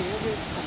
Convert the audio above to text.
every